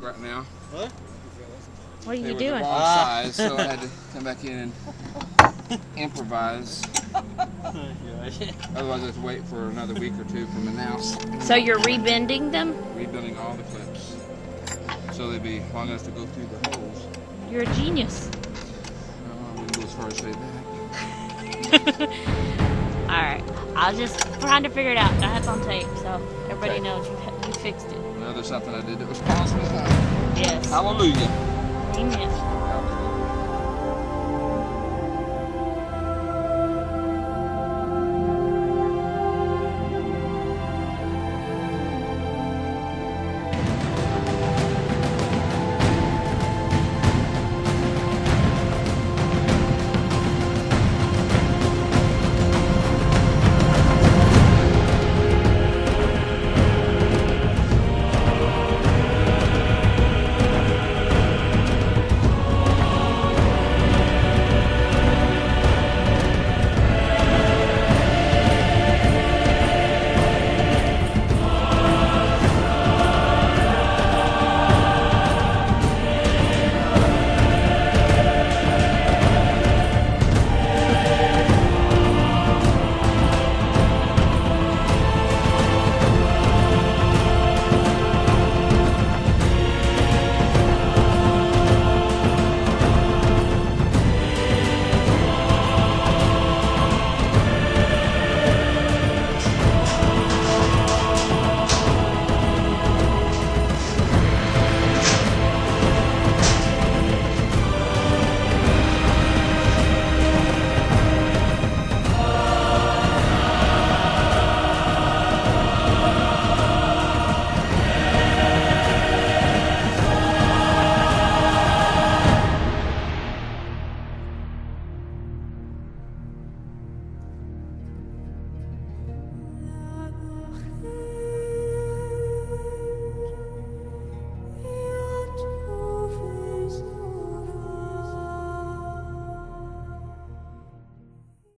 right now. What? What are They you were the doing? wrong Ah. size, so I had to come back in and improvise. Otherwise, I have to wait for another week or two from now. So you're rebending them? Rebuilding all the clips. So they'd be long enough to go through the holes. You're a genius. Uh, I wouldn't go as far as say that. Alright. I was just trying to figure it out. That's on tape, so everybody Okay. knows you, you fixed it. Another something I did that was possible. Yes. Hallelujah. Amen.